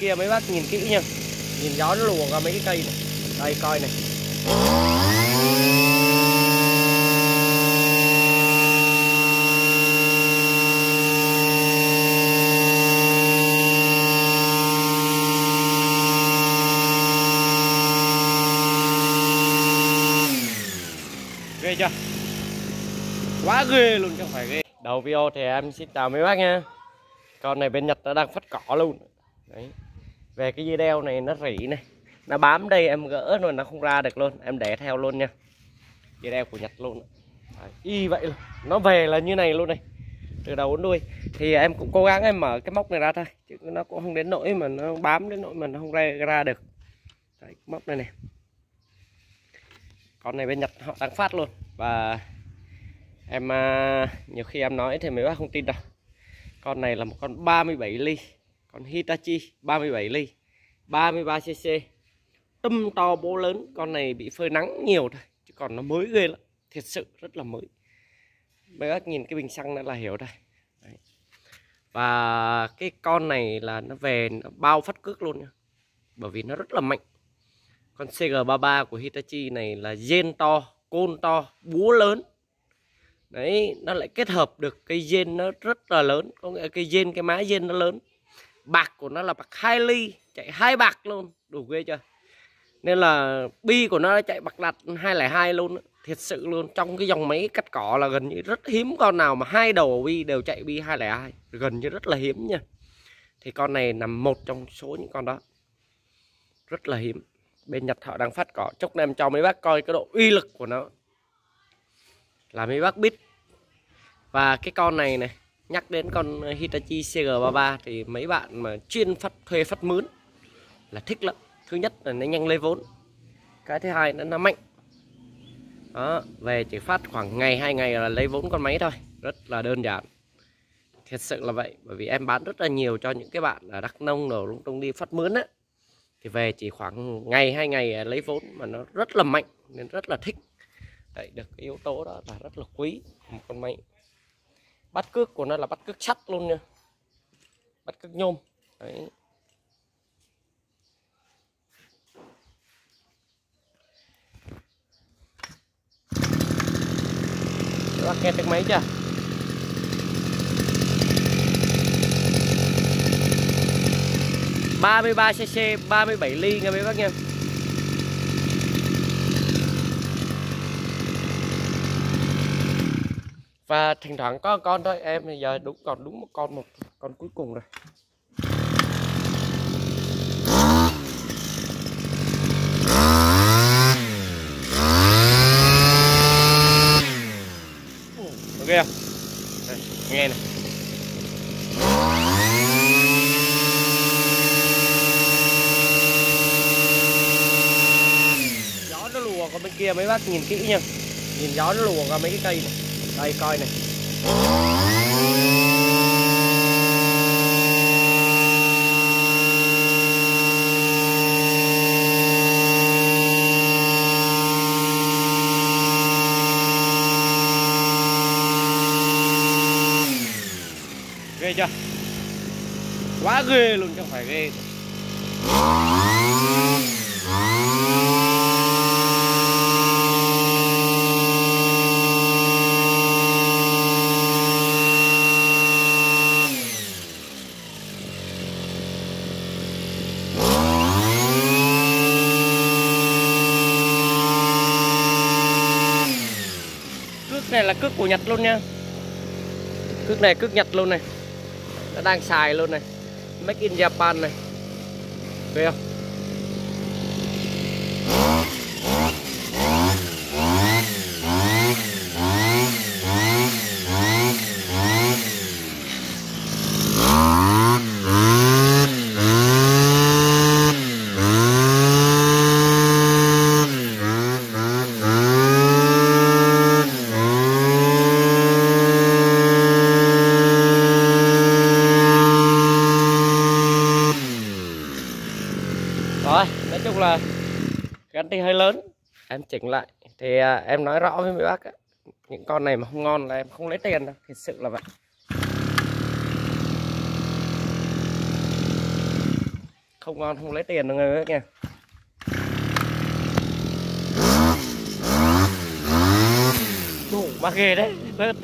kia mấy bác nhìn kỹ nha nhìn gió nó lùa qua mấy cái cây này. Đây, coi này. Ghê chưa? Quá ghê luôn, chứ không phải ghê. Đầu video thì em xin chào mấy bác nha con này bên nhật nó đang phát cỏ luôn. Đấy về cái dây đeo này nó rỉ này. Nó bám đây em gỡ rồi nó không ra được luôn. Em để theo luôn nha. Dây đeo của nhật luôn. Đấy, y vậy luôn nó về là như này luôn này. Từ đầu đến đuôi. Thì em cũng cố gắng em mở cái móc này ra thôi chứ nó cũng không đến nỗi mà nó bám đến nỗi mà nó không ra, ra được. Đấy, móc này này. Con này bên Nhật họ đang phát luôn. Và em à, nhiều khi em nói thì mấy bác không tin đâu. Con này là một con 37 ly con Hitachi 37 ly 33 cc tâm to bố lớn con này bị phơi nắng nhiều thôi chứ còn nó mới ghê lắm thiệt sự rất là mới mấy bác nhìn cái bình xăng đã là hiểu đây Đấy. và cái con này là nó về nó bao phát cước luôn nha bởi vì nó rất là mạnh con CG33 của Hitachi này là gen to, côn to, búa lớn. Đấy, nó lại kết hợp được cái gen nó rất là lớn, có nghĩa cái gen cái má gen nó lớn. Bạc của nó là bạc 2 ly, chạy hai bạc luôn, đủ ghê chưa? Nên là bi của nó chạy bạc đặt 202 luôn, thiệt sự luôn. Trong cái dòng máy cắt cỏ là gần như rất hiếm con nào mà hai đầu bi đều chạy bi 202, gần như rất là hiếm nha. Thì con này nằm một trong số những con đó. Rất là hiếm bên Nhật họ đang phát cỏ chốc em cho mấy bác coi cái độ uy lực của nó là mấy bác biết và cái con này này nhắc đến con Hitachi CG33 thì mấy bạn mà chuyên phát thuê phát mướn là thích lắm. Thứ nhất là nó nhanh lấy vốn. Cái thứ hai là nó mạnh. Đó về chỉ phát khoảng ngày hai ngày là lấy vốn con máy thôi. Rất là đơn giản. Thật sự là vậy bởi vì em bán rất là nhiều cho những cái bạn ở đắk nông rồi lung tung đi phát mướn á. Thì về chỉ khoảng ngày hai ngày lấy vốn mà nó rất là mạnh nên rất là thích. Đấy, được cái yếu tố đó là rất là quý một con máy bắt cước của nó là bắt cước sắt luôn nha. Bắt cước nhôm. Đấy. Các bác nghe tiếng máy chưa? ba mươi ba cc 37 ly nghe mấy bác nha. Và thỉnh thoảng có con thôi. Em bây giờ đúng còn đúng một con một con cuối cùng rồi. Ok không? Đây, nghe này. Gió nó lùa qua bên kia mấy bác nhìn kỹ nha. Nhìn gió nó lùa qua mấy cái cây này đây coi này ghê chưa? Quá ghê luôn chứ không phải ghê cước này là cước của Nhật luôn nha. Cước này, cước Nhật luôn này. Nó đang xài luôn này. Make in Japan này. Thấy không rồi nói chung là gắn đi hơi lớn. Em chỉnh lại. Thì à, em nói rõ với mấy bác á, những con này mà không ngon là em không lấy tiền đâu thật sự là vậy. Không ngon không lấy tiền đâu người bác nha. Đủ bác ghê đấy.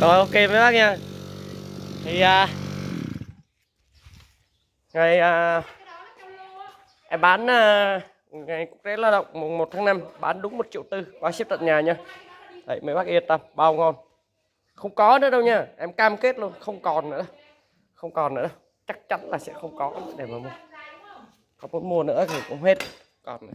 Rồi ok mấy bác nha. Thì à, ngày à, em bán uh, ngày quốc tế lao động mùng 1 tháng 5 bán đúng một triệu tư qua ship tận nhà nha đấy mấy bác yên tâm bao ngon. Không có nữa đâu nha em cam kết luôn không còn nữa. Không còn nữa đâu. chắc chắn là sẽ không có để mà mua. Có muốn mua nữa thì cũng hết còn này.